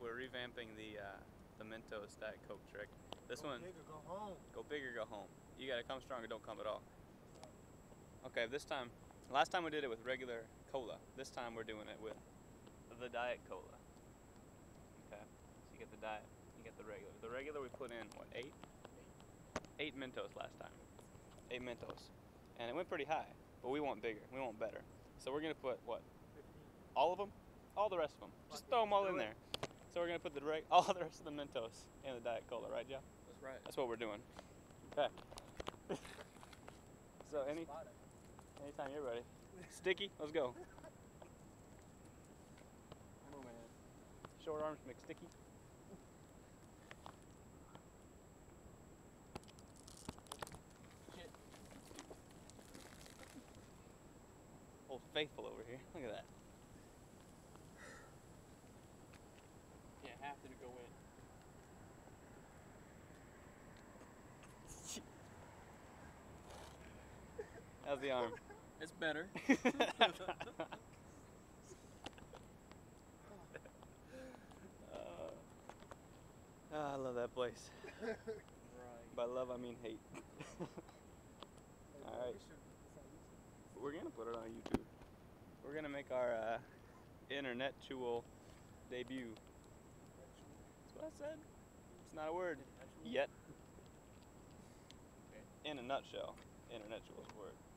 We're revamping the uh, the Mentos Diet Coke trick. This Go one, big go home. go big or go home. You gotta come strong or don't come at all. Okay, this time, last time we did it with regular cola. This time we're doing it with the Diet Cola. Okay, so you get the diet, you get the regular. The regular we put in what eight? Eight Mentos last time. Eight Mentos, and it went pretty high. But we want bigger. We want better. So we're gonna put what? 15. All of them? All the rest of them. Just throw them all in there. So we're gonna put the reg- all the rest of the Mentos in the Diet Cola, right, Joe? That's right. That's what we're doing. Okay. so any anytime you're ready. Sticky, let's go. Come on, man. Short arms McSticky. Shit. Old faithful over here. Look at that. Yeah, have to go in. How's the arm? It's better. Uh, ah, I love that place. right. By love, I mean hate. All right. we should- it's on YouTube. We're gonna put it on YouTube. We're gonna make our uh, internet tool debut. That's what I said. It's not a word yet. In a nutshell, internet tool is a word.